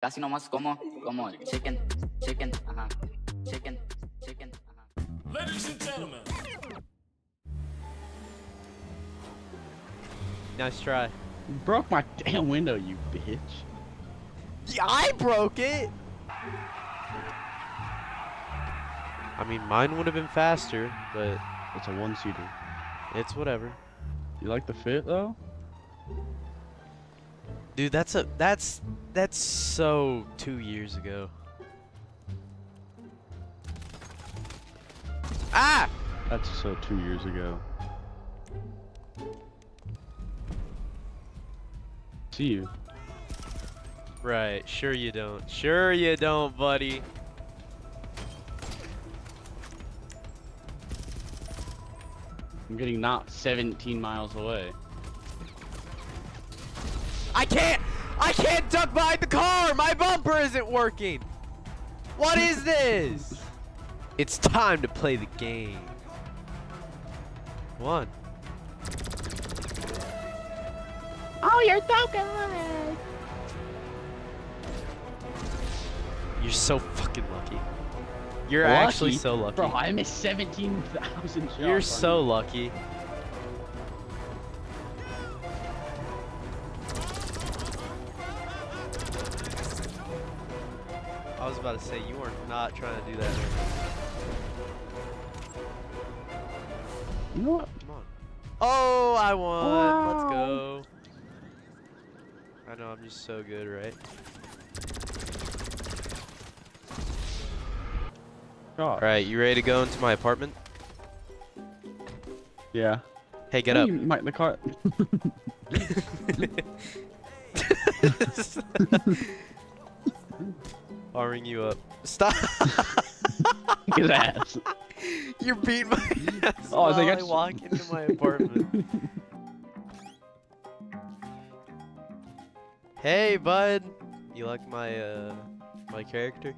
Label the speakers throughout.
Speaker 1: Casi nomás como, como chicken, chicken, ajá, chicken, chicken, ajá.
Speaker 2: Ladies and gentlemen,
Speaker 3: Nice try.
Speaker 4: You broke my damn window, you bitch.
Speaker 3: Yeah, I broke it. I mean, mine would have been faster, but
Speaker 4: It's a one-seater.
Speaker 3: it's whatever.
Speaker 4: You like the fit though?
Speaker 3: Dude, that's a that's that's so two years ago. Ah!
Speaker 4: That's so two years ago. See you.
Speaker 3: Right, sure you don't. Sure you don't, buddy.
Speaker 4: I'm getting knocked 17 miles away.
Speaker 3: I can't! I can't duck behind the car! My bumper isn't working! What is this? it's time to play the game. One.
Speaker 4: Oh, you're so good.
Speaker 3: You're so fucking lucky. You're actually so lucky.
Speaker 4: Bro, I missed 17,000 shots.
Speaker 3: You're so
Speaker 4: you.
Speaker 3: lucky. Was about to say you are not trying to do that.
Speaker 4: You know what?
Speaker 3: Come on. Oh, I won. Let's go. I know I'm just so good, right?
Speaker 4: God.
Speaker 3: All right, you ready to go into my apartment?
Speaker 4: Yeah.
Speaker 3: Hey, get
Speaker 4: Oh,
Speaker 3: up.
Speaker 4: You might the car.
Speaker 3: I'll you up. Stop.
Speaker 4: His ass.
Speaker 3: You're beating my ass
Speaker 4: Oh, I think I
Speaker 3: I walk into my apartment. hey, bud. You like my uh my character?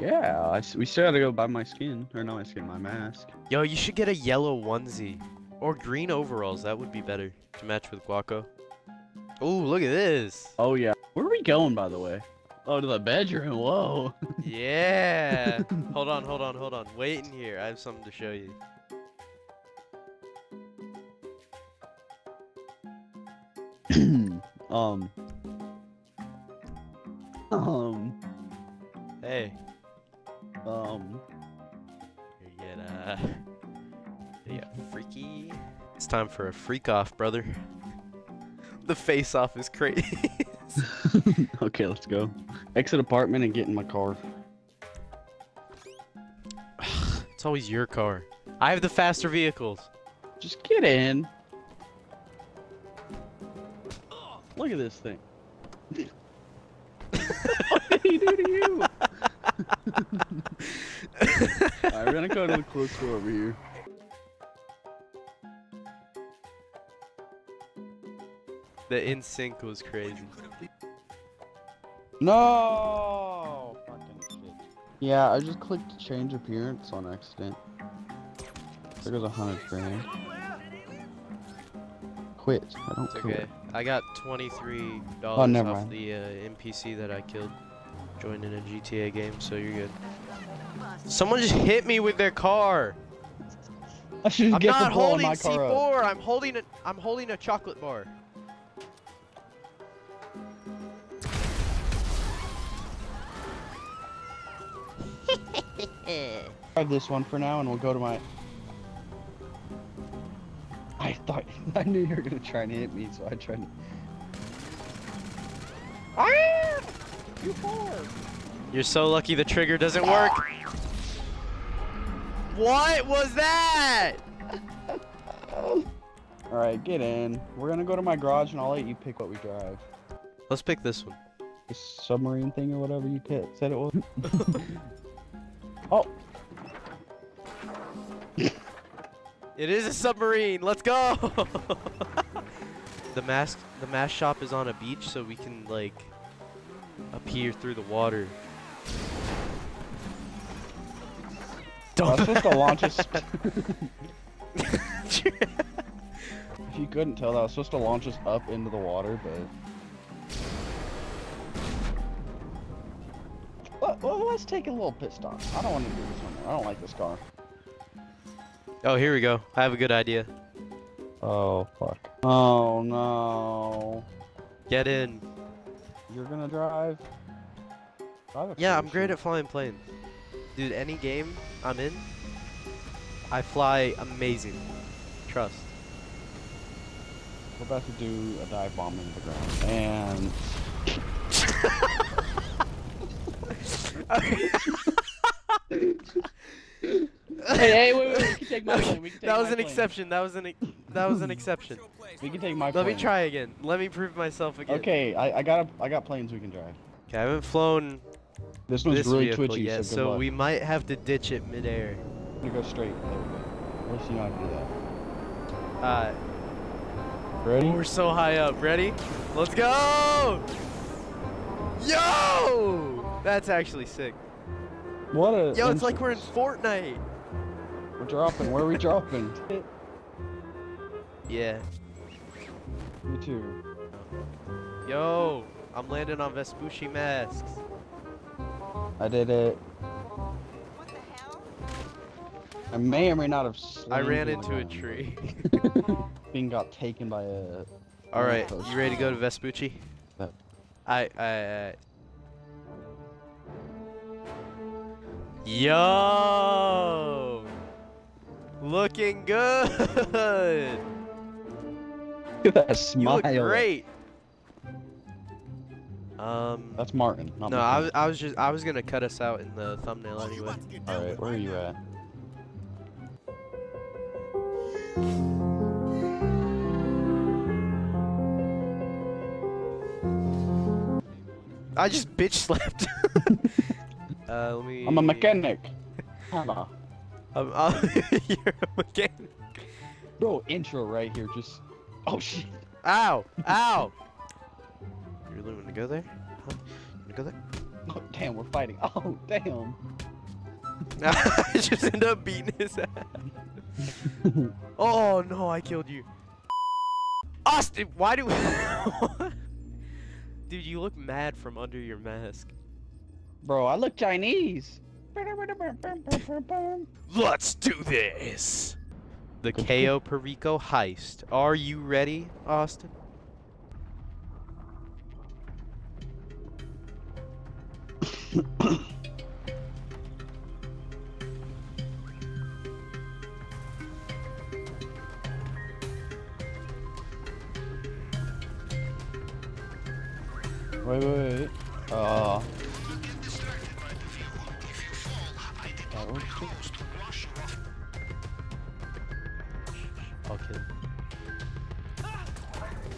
Speaker 4: Yeah, I we still gotta go buy my skin. Or not my skin, my mask.
Speaker 3: Yo, you should get a yellow onesie or green overalls. That would be better to match with Guaco. Ooh, look at this.
Speaker 4: Oh, yeah. Where are we going, by the way? Oh, to the bedroom. Whoa.
Speaker 3: Yeah. hold on, hold on, hold on. Wait in here. I have something to show you.
Speaker 4: um. Um.
Speaker 3: Hey.
Speaker 4: Um.
Speaker 3: You get uh you get freaky. It's time for a freak off, brother. The face off is crazy.
Speaker 4: okay, let's go. Exit apartment and get in my car.
Speaker 3: it's always your car. I have the faster vehicles.
Speaker 4: Just get in. Look at this thing. what did he do to you? Alright, we're gonna go to the clothes store over here.
Speaker 3: The in sync was crazy.
Speaker 4: No! Yeah, I just clicked change appearance on accident. There goes a hundred grand. Quit. I don't
Speaker 3: It's
Speaker 4: care.
Speaker 3: okay. I got twenty-three
Speaker 4: Oh,
Speaker 3: dollars
Speaker 4: never
Speaker 3: off
Speaker 4: mind.
Speaker 3: the uh, NPC that I killed. Joined in a GTA game, so you're good. Someone just hit me with their car.
Speaker 4: I should
Speaker 3: I'm
Speaker 4: get
Speaker 3: not
Speaker 4: the
Speaker 3: holding
Speaker 4: my car up.
Speaker 3: C4. I'm holding a. I'm holding a chocolate bar.
Speaker 4: Grab this one for now, and we'll go to my. I thought I knew you were gonna try and hit me, so I tried. To... Ah! You far.
Speaker 3: You're so lucky the trigger doesn't work. What was that?
Speaker 4: All right, get in. We're gonna go to my garage, and I'll let you pick what we drive.
Speaker 3: Let's pick this one.
Speaker 4: The submarine thing or whatever you said it was. oh,
Speaker 3: It is a submarine. Let's go. the mask. The mask shop is on a beach, so we can like appear through the water.
Speaker 4: I was supposed to launch us. If you couldn't tell, I was supposed to launch us up into the water, but Well, let's take a little pit stop. I don't want to do this one. I don't like this car.
Speaker 3: Oh, here we go. I have a good idea.
Speaker 4: Oh fuck. Oh no.
Speaker 3: Get in.
Speaker 4: You're gonna drive. drive
Speaker 3: Yeah, I'm great at flying planes. Dude, any game I'm in, I fly amazing. Trust.
Speaker 4: We're about to do a dive bomb into the ground, and
Speaker 1: Hey, hey, wait, wait, we can take my
Speaker 3: Okay,
Speaker 1: plane. We can take
Speaker 3: that was
Speaker 1: my
Speaker 3: an
Speaker 1: plane.
Speaker 3: exception. That was an ex- that was an exception.
Speaker 4: we can take my.
Speaker 3: Let me try again. Let me prove myself again.
Speaker 4: Okay, I, I got a, I got planes we can drive.
Speaker 3: Okay, I haven't flown
Speaker 4: This one's
Speaker 3: this
Speaker 4: really twitchy,
Speaker 3: yet,
Speaker 4: so,
Speaker 3: so we might have to ditch it midair.
Speaker 4: I'm gonna go straight. There we go. At least you know how to do that.
Speaker 3: Uh,
Speaker 4: Ready?
Speaker 3: we're so high up. Ready? Let's go! Yo! That's actually sick.
Speaker 4: What a.
Speaker 3: Yo, it's like we're in
Speaker 4: entrance.
Speaker 3: Fortnite.
Speaker 4: We're dropping. Where are we dropping?
Speaker 3: Yeah.
Speaker 4: Me too.
Speaker 3: Yo, I'm landing on Vespucci masks.
Speaker 4: I did it. I may or may not have.
Speaker 3: I ran into a tree.
Speaker 4: Being got taken by a.
Speaker 3: All right, you ready to go to Vespucci?
Speaker 4: No.
Speaker 3: I, I, I. Yo! Looking good!
Speaker 4: Look at that
Speaker 3: You
Speaker 4: smile.
Speaker 3: look great! Um,
Speaker 4: That's Martin. Not
Speaker 3: no,
Speaker 4: my
Speaker 3: I was, I was just, I was gonna cut us out in the thumbnail anyway.
Speaker 4: All right, where are you at?
Speaker 3: I just bitch slapped. uh, let me.
Speaker 4: I'm a mechanic. Hammer.
Speaker 3: Um, uh, you're a mechanic.
Speaker 4: Bro, intro right here. Just. Oh shit.
Speaker 3: Ow! Ow! You really want to go there? Huh? You wanna go there?
Speaker 4: Oh, damn, we're fighting. Oh damn.
Speaker 3: I just end up beating his ass. Oh no, I killed you. Austin, why do we Dude, you look mad from under your mask.
Speaker 4: Bro, I look Chinese.
Speaker 3: Let's do this! The
Speaker 4: Good-
Speaker 3: Cayo Perico heist. Are you ready, Austin?
Speaker 4: Wait, wait, wait. Uh.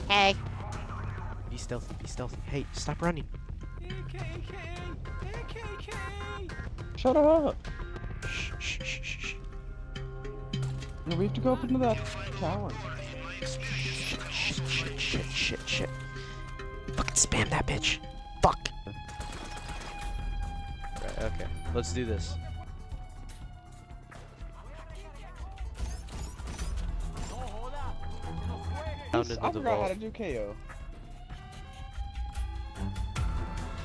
Speaker 2: Hey.
Speaker 3: Be stealthy, be stealthy. Hey, stop running.
Speaker 4: Shut up.
Speaker 3: Shh, shh, shh, shh, shh.
Speaker 4: No, we have to go up into that tower.
Speaker 3: Shit, shit, shit, shit, shit, shit. Fucking spam that bitch. Fuck. Right, okay. Let's do this.
Speaker 4: I forgot how to do Cayo.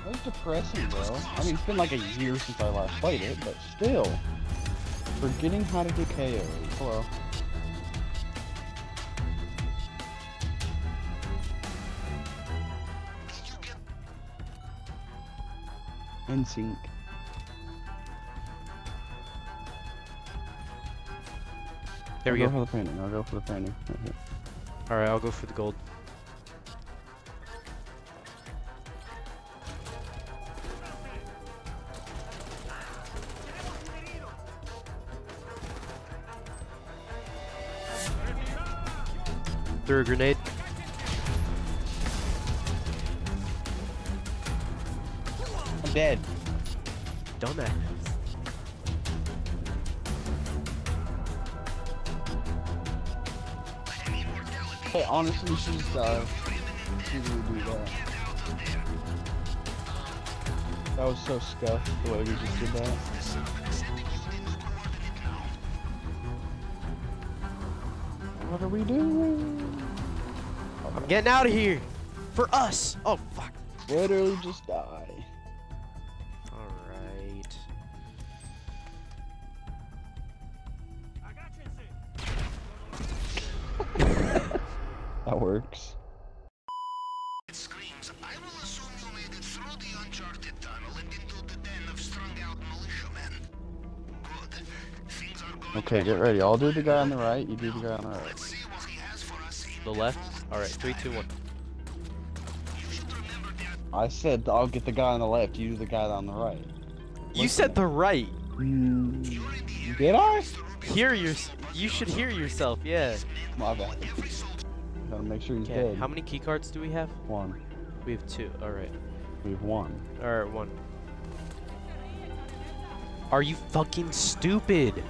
Speaker 4: That's depressing, bro. I mean, it's been like a year since I last played it, but still. Forgetting how to do Cayo. Hello. In sync.
Speaker 3: There we
Speaker 4: I'll
Speaker 3: go.
Speaker 4: go for the painting. I'll go for the painting. Right here.
Speaker 3: Alright, I'll go for the gold. Threw a grenade.
Speaker 4: I'm dead.
Speaker 3: Dumbass.
Speaker 4: Hey, honestly, she's uh, she would do that. That was so scuffed the way we just did that. What are we doing?
Speaker 3: I'm getting out of here! For us! Oh, fuck.
Speaker 4: Literally just die. Okay, get ready. I'll do the guy on the right. You do the guy on the right.
Speaker 2: Let's see what he has for us in
Speaker 3: The left. All right, three, two, one.
Speaker 2: You should
Speaker 4: I said I'll get the guy on the left. You do the guy on the right.
Speaker 3: You said the right.
Speaker 4: Mm, did I?
Speaker 3: Hear your. You should hear yourself. Yeah.
Speaker 4: My bad. Gotta make sure he's
Speaker 3: Okay.
Speaker 4: dead.
Speaker 3: How many key cards do we have?
Speaker 4: One.
Speaker 3: We have two. All right.
Speaker 4: We have one.
Speaker 3: All right, one. Are you fucking stupid?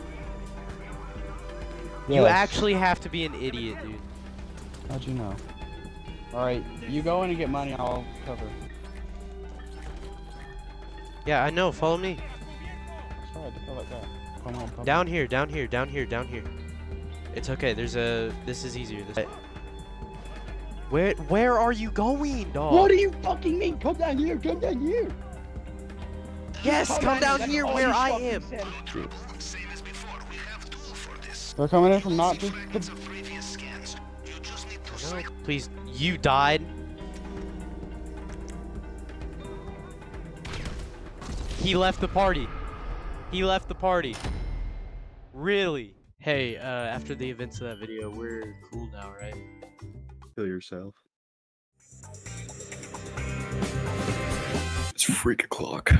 Speaker 3: You
Speaker 4: Yes.
Speaker 3: actually have to be an idiot, dude.
Speaker 4: How'd you know? Alright, you go in and get money, I'll cover.
Speaker 3: Yeah, I know. Follow me.
Speaker 4: Sorry, to kill that. Come on, come
Speaker 3: Down here, down here, down here, down here. It's okay. There's a. This is easier. This. Where Where are you going, dog?
Speaker 4: What do you fucking mean? Come down here, come down here!
Speaker 3: yes, come down
Speaker 4: That's
Speaker 3: here
Speaker 4: all
Speaker 3: where I
Speaker 4: fucking
Speaker 3: am.
Speaker 4: They're coming in from not just the...
Speaker 2: of previous scans. You just need to
Speaker 3: No,
Speaker 2: select
Speaker 3: please, you died. He left the party. He left the party. Really? Hey, uh, after the events of that video, we're cool now, right?
Speaker 5: Kill yourself.
Speaker 6: It's freak o'clock.